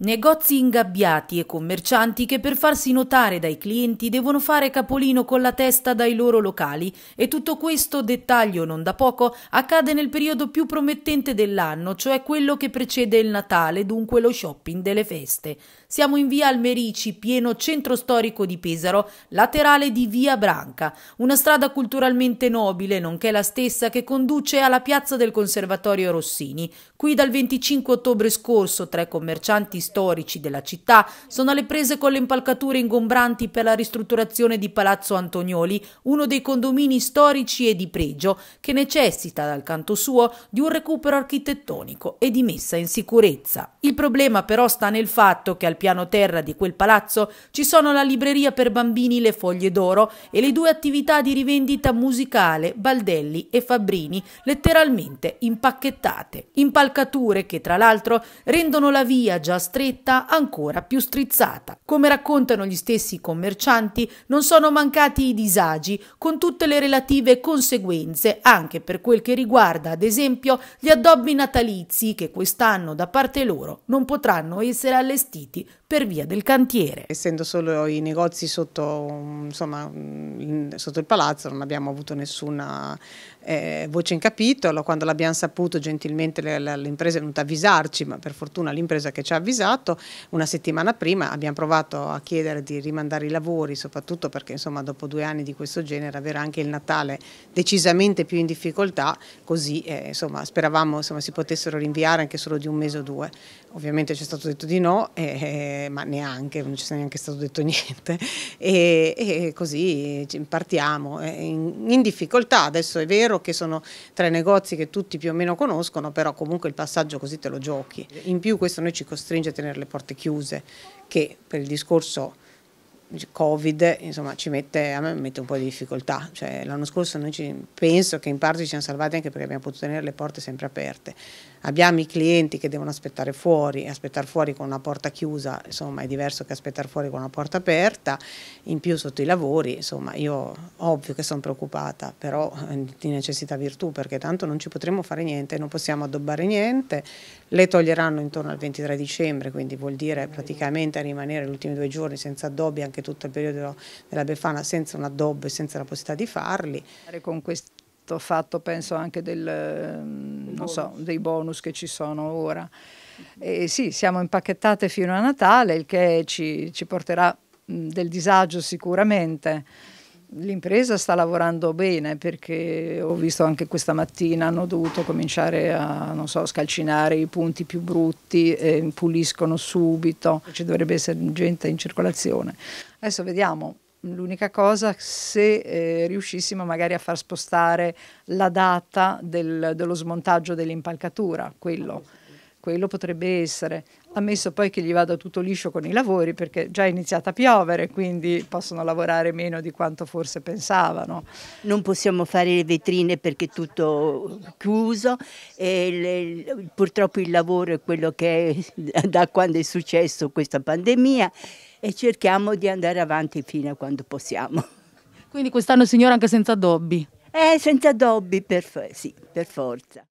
Negozi ingabbiati e commercianti che per farsi notare dai clienti devono fare capolino con la testa dai loro locali e tutto questo, dettaglio non da poco, accade nel periodo più promettente dell'anno, cioè quello che precede il Natale, dunque lo shopping delle feste. Siamo in via Almerici, pieno centro storico di Pesaro, laterale di via Branca, una strada culturalmente nobile, nonché la stessa che conduce alla piazza del Conservatorio Rossini. Qui dal 25 ottobre scorso tre commercianti storici della città sono alle prese con le impalcature ingombranti per la ristrutturazione di Palazzo Antonioli, uno dei condomini storici e di pregio che necessita dal canto suo di un recupero architettonico e di messa in sicurezza. Il problema però sta nel fatto che al piano terra di quel palazzo ci sono la libreria per bambini Le Foglie d'Oro e le due attività di rivendita musicale Baldelli e Fabbrini, letteralmente impacchettate. Impalcature che tra l'altro rendono la via già stretta stretta ancora più strizzata. Come raccontano gli stessi commercianti, non sono mancati i disagi, con tutte le relative conseguenze, anche per quel che riguarda, ad esempio, gli addobbi natalizi che quest'anno da parte loro non potranno essere allestiti per via del cantiere. Essendo solo i negozi sotto, insomma, in, sotto il palazzo non abbiamo avuto nessuna eh, voce in capitolo, quando l'abbiamo saputo gentilmente l'impresa è venuta a avvisarci, ma per fortuna l'impresa che ci ha avvisato, una settimana prima abbiamo provato a chiedere di rimandare i lavori, soprattutto perché insomma, dopo due anni di questo genere avere anche il Natale decisamente più in difficoltà, così eh, insomma, speravamo insomma, si potessero rinviare anche solo di un mese o due. Ovviamente ci è stato detto di no, eh, ma neanche, non ci è neanche stato detto niente e, e così partiamo in, in, difficoltà. Adesso è vero che sono tre negozi che tutti più o meno conoscono, però comunque il passaggio così te lo giochi. In più questo noi ci costringe a tenere le porte chiuse, che per il discorso Covid insomma, ci mette, a me mette un po' di difficoltà, cioè, l'anno scorso noi ci, penso che in parte ci siamo salvati anche perché abbiamo potuto tenere le porte sempre aperte, abbiamo i clienti che devono aspettare fuori, aspettare fuori con una porta chiusa insomma, è diverso che aspettare fuori con una porta aperta, in più sotto i lavori, insomma io ovvio che sono preoccupata, però eh, di necessità virtù perché tanto non ci potremo fare niente, non possiamo addobbare niente, le toglieranno intorno al 23 dicembre, quindi vuol dire praticamente rimanere gli ultimi due giorni senza addobbi anche tutto il periodo della Befana senza un addobbo e senza la possibilità di farli. Con questo fatto penso anche del, mm, so, dei bonus che ci sono ora. E sì, siamo impacchettate fino a Natale, il che ci, ci porterà mm, del disagio sicuramente. L'impresa sta lavorando bene perché ho visto anche questa mattina hanno dovuto cominciare a so, scalcinare i punti più brutti, e puliscono subito, ci dovrebbe essere gente in circolazione. Adesso vediamo, l'unica cosa se eh, riuscissimo magari a far spostare la data del, dello smontaggio dell'impalcatura, quello quello potrebbe essere, ammesso poi che gli vada tutto liscio con i lavori perché già è iniziata a piovere, quindi possono lavorare meno di quanto forse pensavano. Non possiamo fare le vetrine perché è tutto chiuso e le, purtroppo il lavoro è quello che è da quando è successo questa pandemia e cerchiamo di andare avanti fino a quando possiamo. Quindi quest'anno signora anche senza addobbi? Eh, senza addobbi, per, sì, per forza.